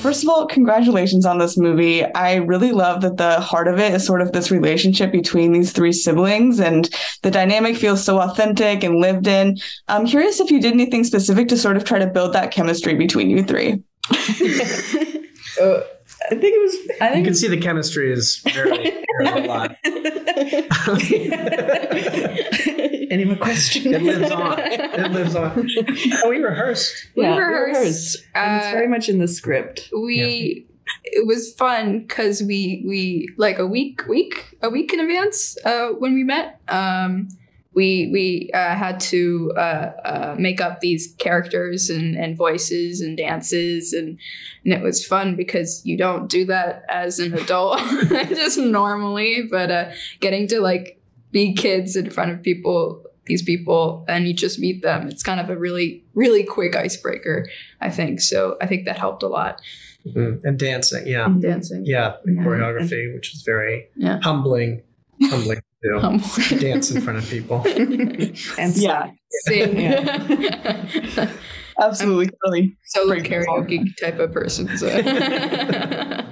First of all, congratulations on this movie. I really love that the heart of it is sort of this relationship between these three siblings, and the dynamic feels so authentic and lived in. I'm curious if you did anything specific to sort of try to build that chemistry between you three. uh, I think it was. I think you can see the chemistry is very, very a lot. Any more questions? It lives on. It lives on. We rehearsed. We Yeah, rehearsed. and it's Uh, very much in the script. we it was fun because we we like a week week a week in advance uh, when we met um, we we uh, had to uh, uh, make up these characters and, and voices and dances and and it was fun because you don't do that as an adult just normally but uh, getting to like be kids in front of people these people and you just meet them it's kind of a really really quick icebreaker i think so i think that helped a lot Mhm. And dancing, yeah. and dancing Yeah, the Yeah. choreography, which is very Yeah. humbling. Humbling to do. Um, Dance in front of people. And Yeah, sing. absolutely. Totally. Solo Break the wall. karaoke type of person. So.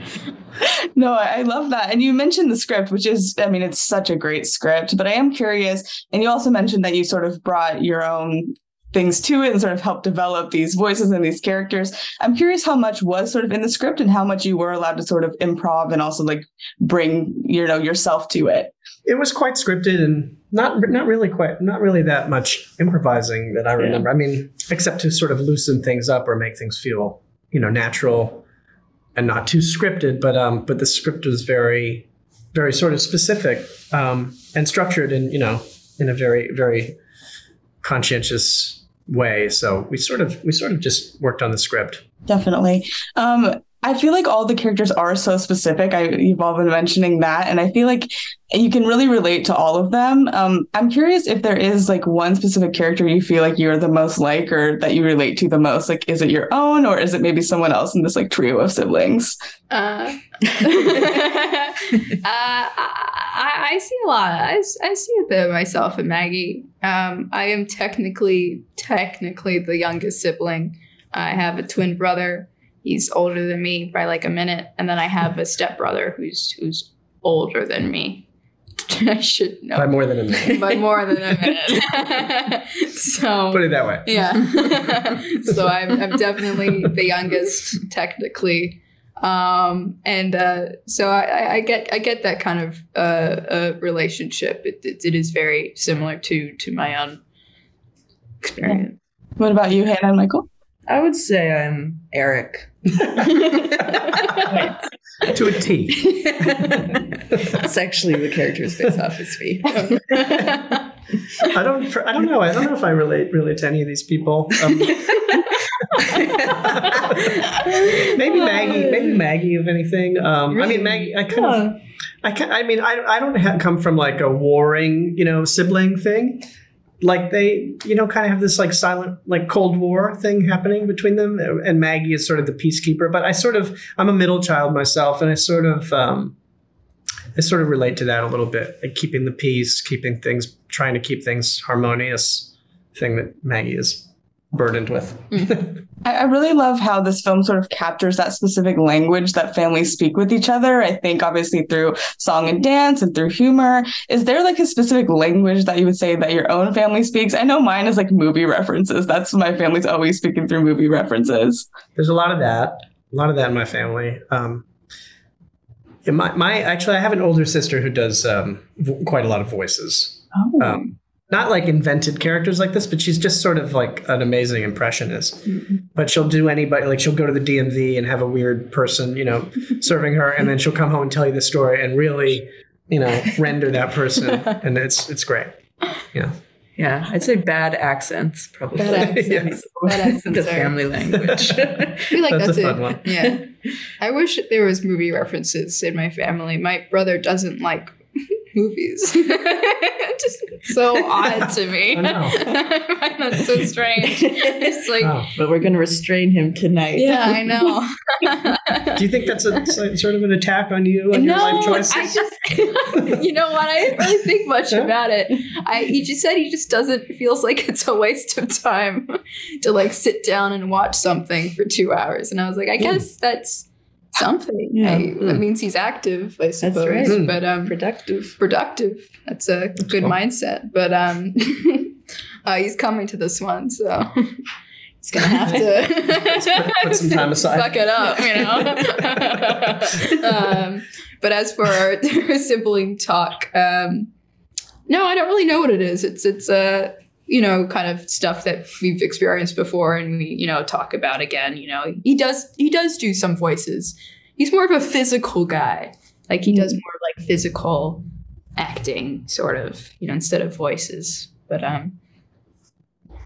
No, I I love that. And you mentioned the script, which is, I mean, it's such a great script, but I am curious. And you also mentioned that you sort of brought your own things to it and sort of helped develop these voices and these characters. I'm curious how much was sort of in the script and how much you were allowed to sort of improv and also like bring, you know, yourself to it. It was quite scripted and not not really quite not really that much improvising that I remember. I mean, except to sort of loosen things up or make things feel, you know, natural and not too scripted. But um, but the script was very, very sort of specific um, and structured, and you know, in a very very conscientious way. So we sort of we sort of just worked on the script. Definitely. Um, I feel like all the characters are so specific. I you've all been mentioning that, and I feel like you can really relate to all of them. Um, I'm curious if there is like one specific character you feel like you're the most like, or that you relate to the most. Like, is it your own, or is it maybe someone else in this like trio of siblings? Uh, uh, I, I see a lot. I see a bit of myself in Maggie. Um, I am technically technically the youngest sibling. I have a twin brother. He's older than me by like a minute, and then I have a stepbrother who's who's older than me. I should know By more than a minute. by more than a minute. so Put it that way. yeah. so I'm, I'm definitely the youngest, technically. Um, and uh, so I, I- I get I get that kind of uh, uh, relationship. It, it, it is very similar to to my own experience. What about you, Hannah and Michael? I would say I'm Eric. To a T. it's actually the character's based off his feet. I don't. I don't know. I don't know if I relate really to any of these people. Um, maybe Maggie. Maybe Maggie, if anything. Um, I mean, Maggie. I kind of. I can I mean, I. I don't ha- come from like a warring, you know, sibling thing. Like they, you know, kind of have this like silent, like Cold War thing happening between them, and Maggie is sort of the peacekeeper. But I sort of, I'm a middle child myself, and I sort of, um, I sort of relate to that a little bit, like keeping the peace, keeping things, trying to keep things harmonious. Thing that Maggie is burdened with. I, I really love how this film sort of captures that specific language that families speak with each other. I think obviously through song and dance and through humor. Is there like a specific language that you would say that your own family speaks? I know mine is like movie references. That's my family's always speaking through movie references. There's a lot of that, a lot of that in my family. Um, in my, my actually, I have an older sister who does um, vo- quite a lot of voices. Oh. Um, not like invented characters like this, but she's just sort of like an amazing impressionist. Mm-hmm. But she'll do anybody like she'll go to the DMV and have a weird person, you know, serving her, and then she'll come home and tell you the story and really, you know, render that person, and it's it's great. Yeah, Yeah, I'd say bad accents probably. Bad accents. Yes. Bad accents the family language. I feel like That's that's, a it. fun one. Yeah. I wish there was movie references in my family. My brother doesn't like movies. Just so odd to me. I know. I find that so strange. It's like, Oh. but we're going to restrain him tonight. yeah, I know. Do you think that's a sort of an attack on you and your life no, choices? I just, you know what? I didn't really think much Huh? about it. I he just said he just doesn't feels like it's a waste of time to like sit down and watch something for two hours, and I was like, I hmm. guess that's something. Yeah. I, that means he's active, I suppose. right. Hmm. But um, Productive. productive. That's a good cool. mindset. But um, uh, he's coming to this one, so he's gonna have to put- put some time aside. Suck it up, you know. um, but as for our sibling talk, um, no, I don't really know what it is. It's it's uh, you know kind of stuff that we've experienced before, and we you know talk about again. You know, he does he does do some voices. He's more of a physical guy. Like he does more like physical acting, sort of, you know, instead of voices. But um,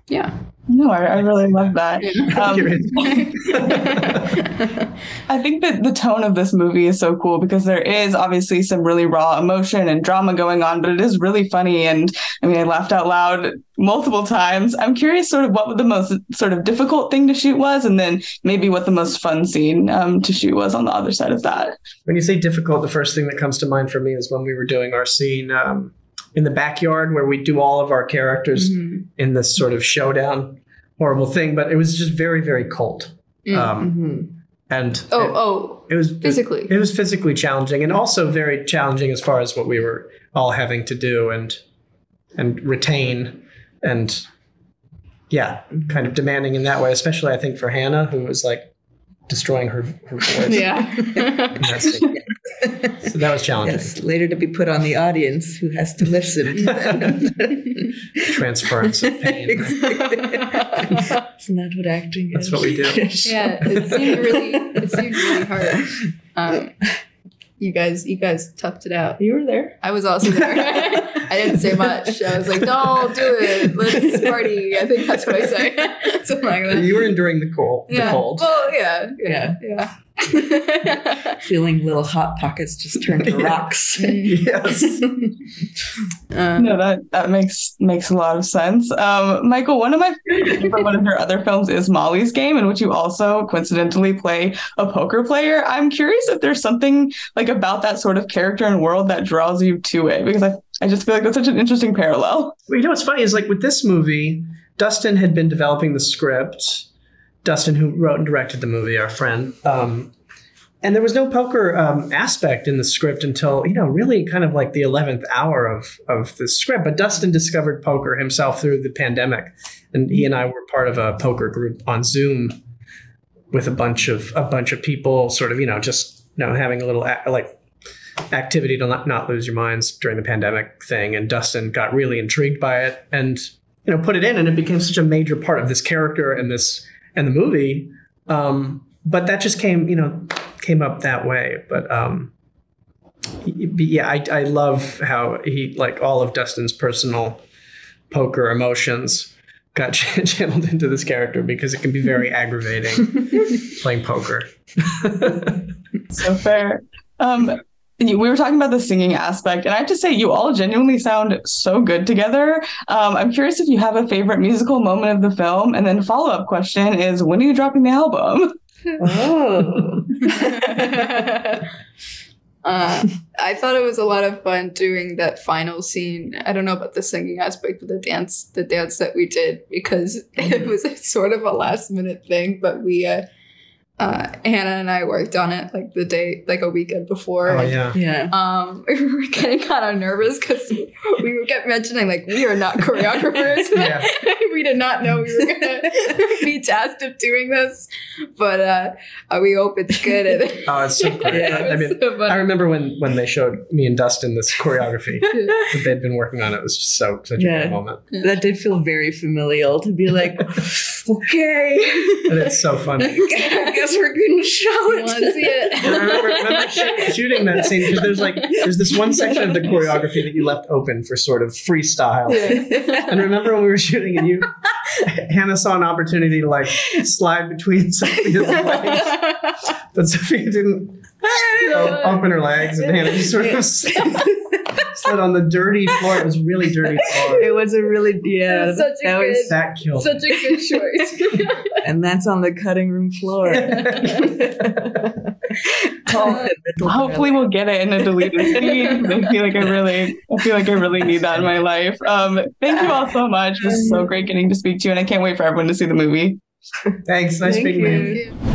yeah. No, I, I really love that. Um, I think that the tone of this movie is so cool because there is obviously some really raw emotion and drama going on, but it is really funny. And I mean, I laughed out loud multiple times. I'm curious, sort of, what the most sort of difficult thing to shoot was, and then maybe what the most fun scene um, to shoot was on the other side of that. When you say difficult, the first thing that comes to mind for me is when we were doing our scene um, in the backyard where we do all of our characters Mhm. in this sort of showdown, horrible thing. But it was just very, very cold. Mm. Um, and oh, it, oh, it was physically. It was physically challenging, and also very challenging as far as what we were all having to do and and retain, and yeah, kind of demanding in that way. Especially, I think for Hannah, who was like destroying her her voice. yeah. in that so that was challenging. Yes, later to be put on the audience who has to listen. Transference of pain. Isn't that what acting That's is? That's what we do. yeah, it seemed really, it seemed really hard. Um, you guys, you guys toughed it out. You were there. I was also there. I didn't say much. I was like, "Don't do it. Let's party." I think that's what I say. Something like that. You were enduring the cold. The yeah. cold. Well, yeah, yeah, yeah. Feeling little hot pockets just turn to rocks. Yes. Um, No, that that makes makes a lot of sense. Um, Michael, one of my favorite from one of your other films is Molly's Game, in which you also coincidentally play a poker player. I'm curious if there's something like about that sort of character and world that draws you to it, because I I just feel like that's such an interesting parallel. Well, you know what's funny is like with this movie, Dustin had been developing the script. Dustin, who wrote and directed the movie, our friend, um, and there was no poker um, aspect in the script until you know really kind of like the eleventh hour of of the script. But Dustin discovered poker himself through the pandemic, and he and I were part of a poker group on Zoom with a bunch of a bunch of people, sort of you know just you know having a little a- like activity to not, not lose your minds during the pandemic thing and dustin got really intrigued by it and you know put it in and it became such a major part of this character and this and the movie um but that just came you know came up that way but um y- y- yeah i i love how he like all of dustin's personal poker emotions got channeled into this character because it can be very aggravating playing poker So fair. Um, you- we were talking about the singing aspect, and I have to say, you all genuinely sound so good together. Um, I'm curious if you have a favorite musical moment of the film, and then follow up question is, when are you dropping the album? Oh. uh, I thought it was a lot of fun doing that final scene. I don't know about the singing aspect, but the dance, the dance that we did because it was sort of a last minute thing. But we, uh, uh, Hannah and I worked on it like the day, like a weekend before. oh yeah yeah. Um, we were getting kind of nervous because we were kept mentioning like we are not choreographers. Yeah. we did not know we were gonna be tasked of doing this, but uh, uh, we hope it's good. And oh it's so great Yeah. I, I mean so funny. I remember when when they showed me and Dustin this choreography that they'd been working on. It was just so such a Yeah. good moment, That did feel very familial to be like, okay, and it's so funny. I guess we're gonna show You it. want to see it? And I remember, remember sh- shooting that scene because there's like there's this one section of the choreography that you left open for sort of freestyle. And remember when we were shooting and you, Hannah saw an opportunity to like slide between Sophia's legs, but Sophia didn't go open her legs, and Hannah just sort of slid on the dirty floor. It was really dirty floor. It was a really yeah. It was such a that was, That killed. Such a good choice. and that's on the cutting room floor. Oh, Hopefully, we'll get it in a deleted scene. I feel like I really, I feel like I really need that in my life. Um, thank you all so much. It was so great getting to speak to you, and I can't wait for everyone to see the movie. Thanks. Nice Thank speaking you. you. You.